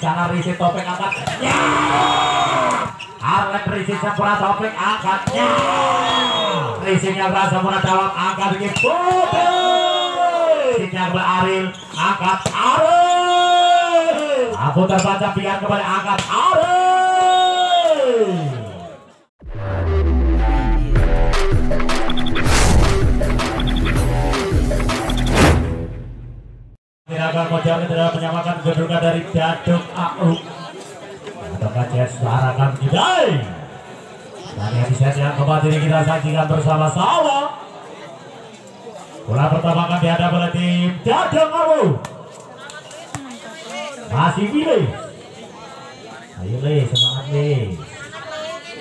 sana Risi topeng angkat. Ya. Arlen Risi sempurna topeng angkatnya. Risinya berasa sempurna dawang angkat ini putih. Risinya kembali Aril angkat Aril. Aku terbaca pian kembali angkat Aril. Tiraga Kojari tidak menyamakan kedudukan dari Jaduk AU. Adakah Jets Barakan Jidai? Dan yang bisa yang kembali kita sajikan bersama-sama. Bola pertama akan dihadapi oleh tim Jaduk AU. Masih Willy. Ayo Le, semangat Le.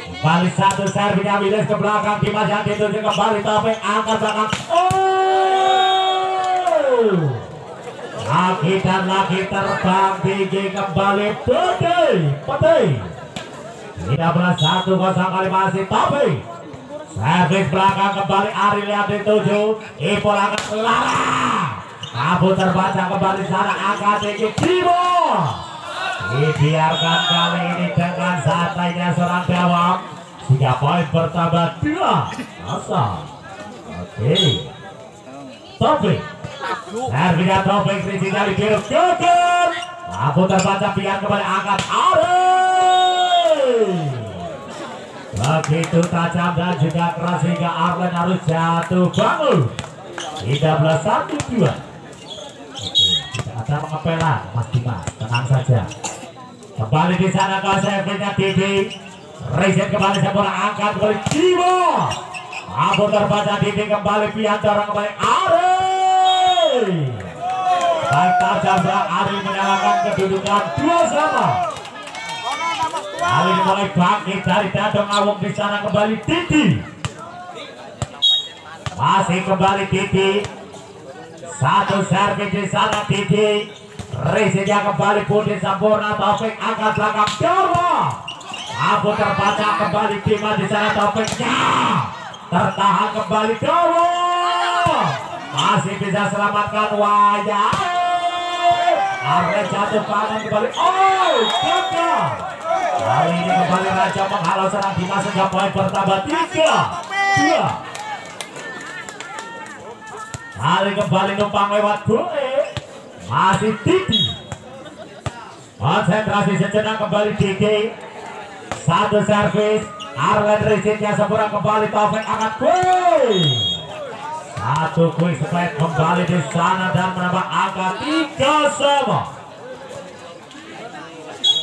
Kembali satu servisnya Willy ke belakang Dimas yang dituju kembali tapi angkat belakang. Oh! Lagi dan lagi terbang tinggi kembali. Putih Putih. Tidak belas satu kosong kali masih tapi Servis belakang kembali Ari lihat dituju Ipol angkat Lara Abu terbaca kembali sana angkat tinggi Timo Dibiarkan kali ini dengan santainya seorang dewam Tiga poin bertambah dua. Asal. Oke Dari kembali angkat Ari Begitu tajam dan juga keras hingga Arlen harus jatuh bangun. 13 satu dua. Tidak ada mengepela Mas Dimas, tenang saja. Kembali di sana ke servinya Didi Rizky kembali sempurna angkat kembali. Jiwa Abu terbaca Didi kembali pian dorong kembali. Ari Baik tajam serang Ari menyalakan kedudukan dua sama. Ari mulai bangkit dari dadong awung di sana kembali Didi. Masih kembali Didi. Satu servis di sana Didi. Risinya kembali Budi sempurna Taufik angkat belakang Jawa. Abu terbaca kembali Bima di sana Taufiknya. Tertahan kembali Jawa masih bisa selamatkan wajah Arlen jatuh kanan kembali. Oh gagal kali ini kembali Raja menghalau serang Dimas sehingga poin bertambah tiga. Dua. Kali kembali numpang lewat Bule masih Didi. Konsentrasi sejenak kembali Didi. Satu servis. Arlen Rizitnya sempurna kembali. Taufik angkat. Kue satu quick strike kembali di sana dan menambah angka tiga sama.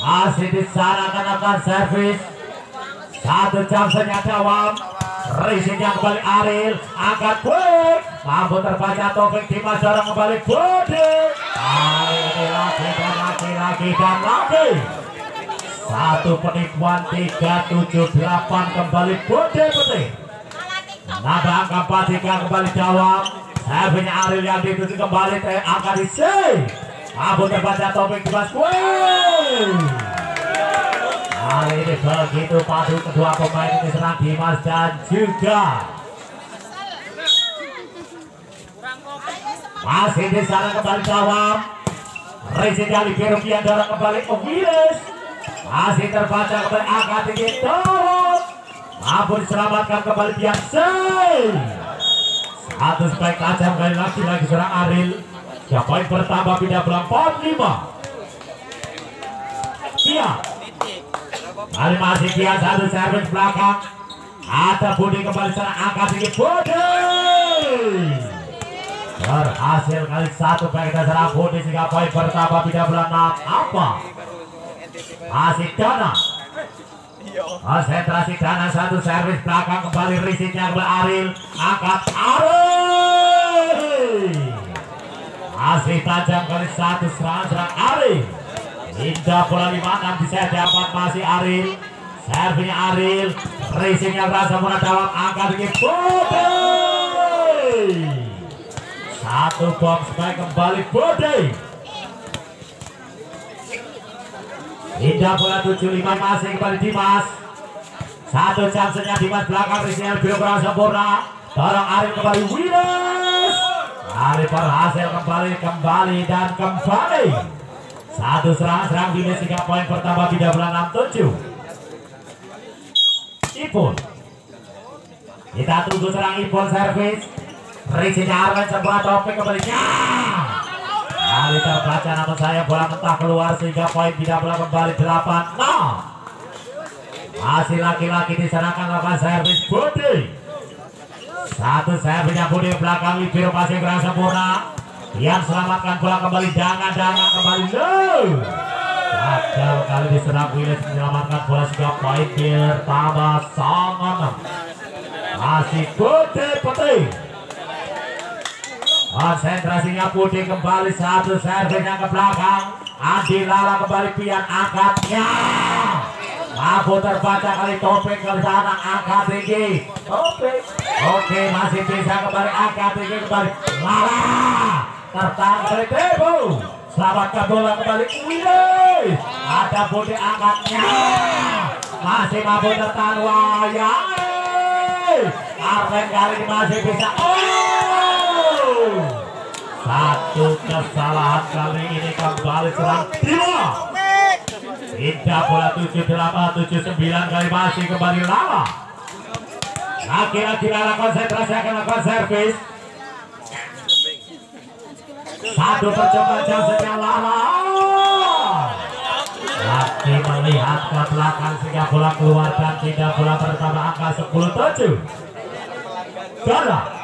Masih di sana akan akan servis. Satu jam saja dawam. Racingnya kembali Aril. Angkat quick. Mampu terbaca Taufik Dimas dorong kembali Budi. Ini lagi dan lagi lagi dan lagi. Satu penipuan tiga tujuh delapan kembali Budi Putih. Nada angka Patika kembali jawab. Servisnya Aril yang dituju kembali teh angka di C Abu terbaca topik Dimas Kue Kali ini begitu padu kedua pemain ini serang Dimas dan juga. Masih di sana kembali jawab. Rizky kali biru yang dorong kembali Oviles Masih terbaca kembali angka Mampu diselamatkan kembali biasa Satu spike tajam kali lagi lagi serang Aril. Ya poin bertambah pindah belang 45 Dia Kali masih dia satu servis belakang. Ada Budi kembali serang angkat tinggi Budi! Berhasil kali satu baik serang Budi sehingga poin bertambah pindah belang 6 Apa? Masih Dana konsentrasi dana satu servis belakang kembali risitnya ke Aril angkat Aril masih tajam kali satu serangan serang Aril. Indah bola lima enam bisa dapat masih Aril. Servinya Aril. Risitnya berasa murah dawang angkat ini. Bode satu bom kembali Bode Indah bola 75 masih kembali Dimas Satu saja Dimas belakang Rizal Biograf sempurna Dorong Arif kembali Winners Arif berhasil kembali kembali dan kembali Satu serang serang Bilis tiga poin pertama bulan enam tujuh. Ipul. Kita tunggu serang Ipul servis. Risinya Arwen sebuah topik kembalinya. Kali terbaca nama saya bola mentah keluar sehingga poin tidak bola kembali delapan. Nah. Masih laki-laki diserahkan lakukan servis Budi. Satu servisnya Budi belakang Libero masih kurang sempurna. Yang selamatkan bola kembali jangan-jangan kembali low. Gagal kali diserang Willis menyelamatkan bola sehingga poin pertama sangat masih Budi penting. Konsentrasinya Budi kembali satu servisnya ke belakang. Adi Lala kembali pian angkatnya. Aku terbaca kali topik ke sana angkat tinggi. Topik. Oke masih bisa kembali angkat tinggi kembali. Lala tertahan kembali Tebu. Selamatkan bola kembali Willy. Ada Budi angkatnya. Masih mampu tertahan wayang. Arlen kali ini masih bisa. Oh. Satu kesalahan kali ini kembali serang Timo. Indah bola 78 79 kali masih kembali Lala. Laki-laki Lala konsentrasi akan lakukan servis. Satu percobaan jam sekian Lala. Laki melihat ke belakang sehingga bola keluar dan tidak bola pertama angka 10 7.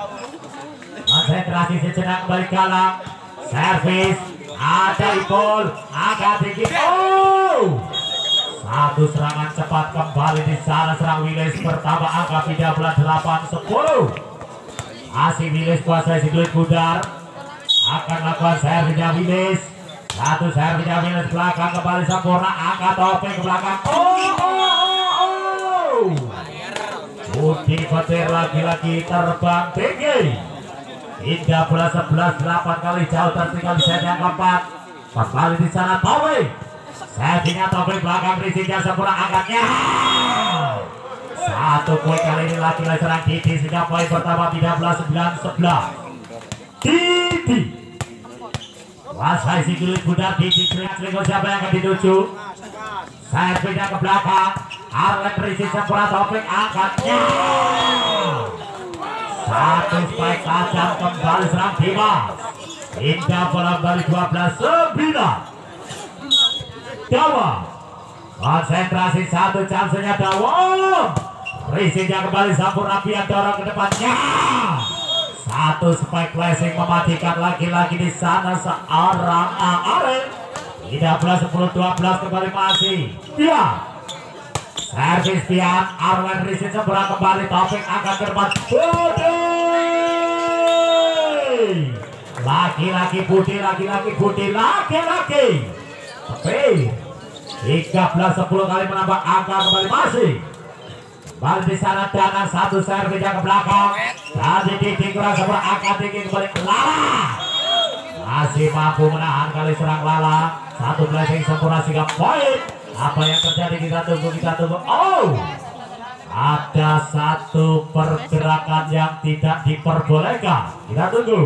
Konsentrasi sejenak kembali Galang. Servis ada Ipol agak tinggi oh! Satu serangan cepat kembali di sana serang Wilis pertama angka 13 8 10 masih Wilis kuasai si duit Budar akan lakukan servisnya Wilis satu servisnya Wilis belakang kembali sempurna. Angka topeng ke belakang. Oh oh oh, oh. Budi petir lagi-lagi terbang. Tinggi Indah bola 11 8 kali jauh tertinggal di set yang keempat. Kembali di sana Towi. Settingnya Towi belakang Riziknya sempurna angkatnya. Satu poin kali ini lagi-lagi serang Didi sehingga poin pertama 13 9 11. Didi. Wasai si kulit budar Didi keringat siapa yang akan dituju? Servisnya ke belakang. Arlen Rizky sempurna Taufik angkatnya. Satu kembali serang Dimas. Indah bola kembali 12 9. Dawa. Konsentrasi satu chancenya Dawa. Risinya kembali sempurna Pian dorong ke depannya. Satu spike flashing mematikan lagi-lagi di sana seorang Aren. 13 10 12 kembali masih. Dia Servis Pian, Arwen Rizin seberang kembali Taufik angkat depan. Budi Laki-laki Budi, laki-laki Budi, laki-laki. Tapi 13 10 kali menambah angka kembali masih. Kembali di sana Dana satu yang ke belakang. Tadi Didi kurang seberang angka tinggi kembali Lala! Masih mampu menahan kali serang Lala. Satu blessing sempurna sehingga poin apa yang terjadi? Kita tunggu kita tunggu. Oh! Ada satu pergerakan yang tidak diperbolehkan. Kita tunggu.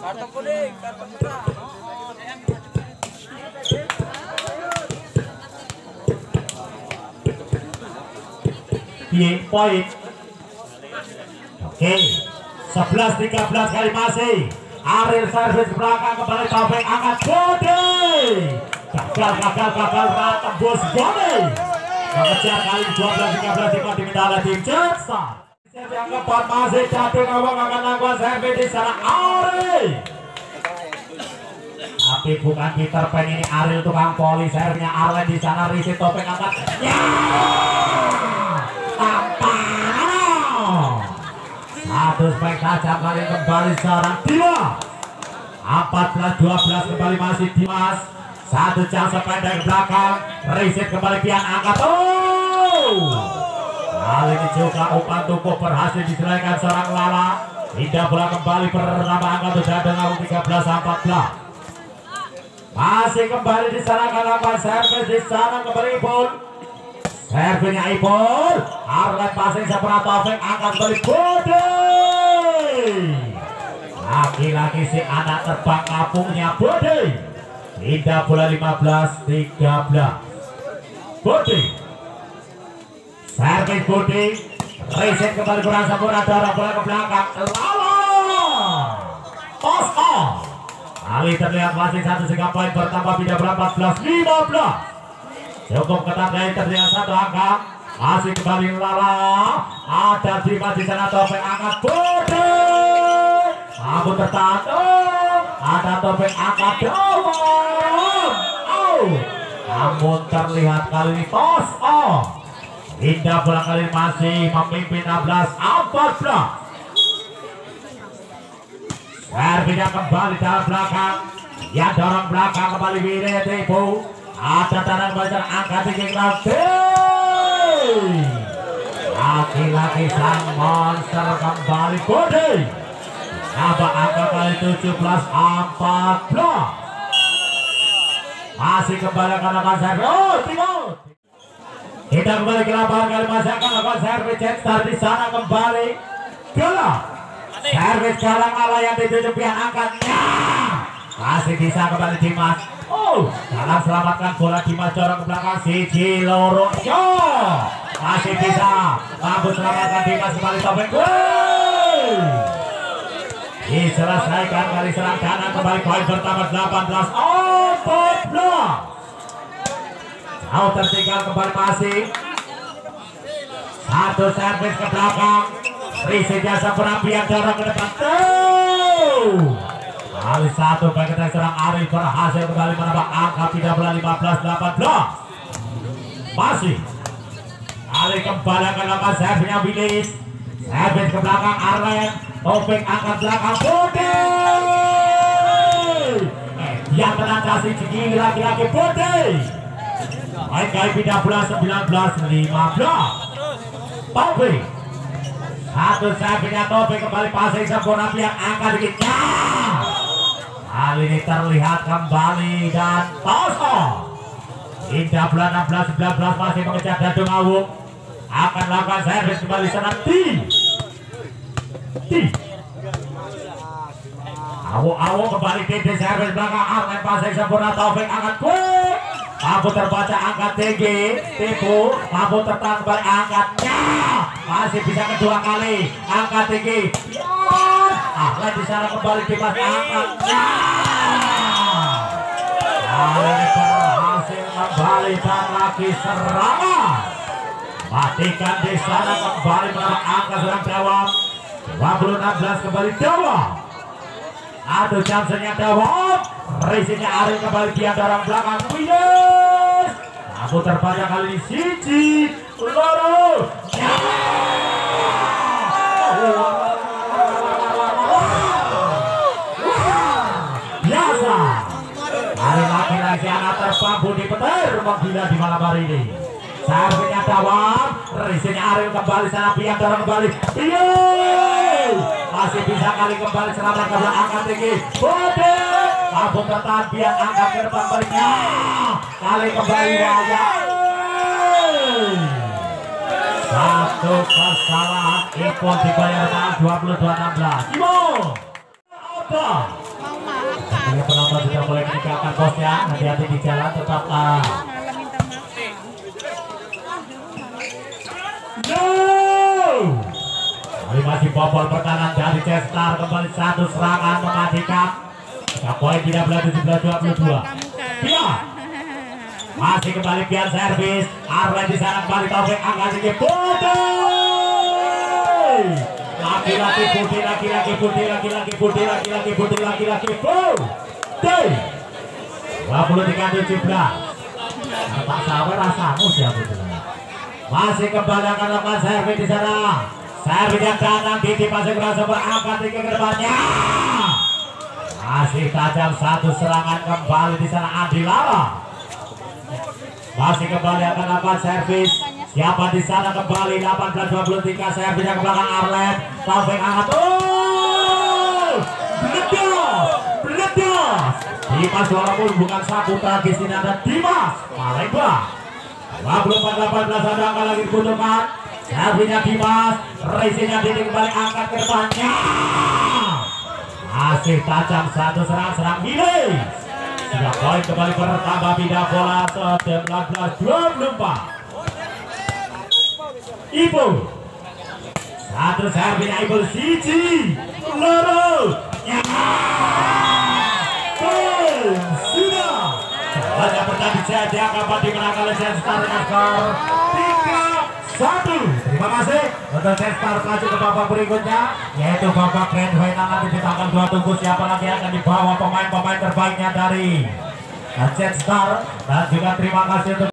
Kartu kuning kartu merah. Poin? Oke. 11 13 kali masih. Ariel servis belakang kembali Taufik angkat. Bode gagal gagal gagal tembus Bode mengejar kali 12 13 ikut diminta oleh tim Jetsa yang keempat masih jatuh ngomong akan lakukan servis di sana Ari. Tapi bukan Peter Pan ini Ariel tukang poli. Servisnya Arlen di sana Risi topeng angkat ya! Satu spek saja kali kembali sekarang. Dimas 14-12 kembali masih Dimas satu chance pendek ke belakang reset kembali Pian angkat. Oh! Kali ini juga umpan tumpuk berhasil diselesaikan seorang Lala. Indah bola kembali bernama angkat sudah dengan 13-14 masih kembali di sana kalau servis di sana kembali pun Servisnya Ipul. Arlet passing seperti Taufik angkat balik Budi Lagi-lagi si anak terbang kampungnya Budi Tidak bola 15 13 Budi. Servis Budi. Reset kembali kurang sempurna dorong bola ke belakang. Lawan. On Ali terlihat masih satu sehingga poin bertambah tidak berapa 14 15 Cukup ketat dari terlihat satu angka. Masih kembali Lala ada di di sana topeng angkat Budi. Abu tertahan ada topeng angkat Dawang Oh namun terlihat kali ini tos oh. Indah bola kali ini masih memimpin 16 14 Servisnya kembali dalam belakang. Ya dorong belakang kembali Widya Tipu Ada tangan belajar angkat tinggi nanti. Laki-laki sang monster kembali Bodi Apa angka kali 17 14 masih kembali akan lakukan servis. Oh, timur. Kita kembali ke lapangan kali masih akan lakukan servis. Start di sana kembali. Gila. Servis galang ala yang dituju pihak angkatnya. Masih bisa kembali Dimas. Oh, dalam selamatkan bola Dimas corong ke belakang si Ciloro. Yo, masih bisa. Mampu selamatkan Dimas kembali topeng. Diselesaikan kali serang kanan kembali poin pertama 18 oh jauh tertinggal kembali masih. Satu servis ke belakang. Risi jasa perapian dorong ke depan. Tuh! Kali satu bagi serang Arif berhasil kembali menambah angka 13 15 18 masih. Kali kembali akan lakukan servisnya Willis. Servis ke belakang Arlen Topeng angkat belakang Bode. Yang tenang kasih gigi laki-laki Bode. Baik kali pindah bola 19 15. Topeng. Satu sapinya Topeng kembali pasang sempurna pihak angkat dikitnya. Kali ini terlihat kembali dan Toso. Indah bola 16 19 masih mengejar Dadung Awung. Akan lakukan servis kembali sana. Awo-awo kembali tinggi servis belakang. Pasang sempurna Taufik angkat quick Mampu terbaca angkat tinggi Tipu Mampu tertahan kembali angkatnya. Masih bisa kedua kali. Angkat tinggi Arlen di sana kembali Dimas angkatnya. Ini berhasil kembali dan lagi serangan. Matikan di sana kembali menambah angka serang Dewa 2016 kembali Dewa Aduh Johnson Dewa Racingnya Ariel kembali dia dorong belakang. Wides Aku terbanyak kali ini. Siji. Loro Biasa. Hari laki-laki anak terbang di petir. Menggila di malam hari ini. Servisnya Dawang Racingnya Ariel kembali. Sana Biar dorong kembali. Biar masih bisa kali kembali selamat ke angkat tinggi Bode! Mampu tertahan biar angkat ke depan baliknya Kali kembali wajah Satu kesalahan Ipon dibayar dengan 22-16 Imo Apa? Ini penonton sudah mulai meninggalkan bosnya Hati-hati di jalan tetaplah No ini masih bobol pertahanan dari Cestar kembali satu serangan mematikan. Poin tidak berlaku 17 22. Dia masih kembali biar servis. Arwen di sana kembali Taufik angkat sedikit putih. Laki-laki putih, laki-laki putih, laki-laki putih, laki-laki putih, laki-laki putih. 23 17. Tak sabar rasamu siapa itu. Masih kembali akan lakukan servis di sana. Servisnya datang Didi masih berhasil berangkat depannya. Masih tajam satu serangan kembali di sana Andi Lara. Masih kembali akan lakukan servis. Siapa di sana kembali 18-23 servisnya ke belakang Arlet. Taufik angkat. Oh! Dimas walaupun bukan satu tragis ini ada Dimas Palembang. 24-18 ada angka lagi dibutuhkan. Servisnya Dimas, racingnya Didi kembali angkat ke depannya. Masih tajam satu serang serang Billy. Sudah poin kembali bertambah pindah bola 19 24. Ibu. Satu servis Ibu. Siji. Loro. Gol. Sudah. Angka dimenangkan oleh dengan skor 3 1 Terima kasih untuk Star maju ke babak berikutnya yaitu babak grand final nanti kita akan dua tunggu siapa lagi akan dibawa pemain-pemain terbaiknya dari Jetstar dan juga terima kasih untuk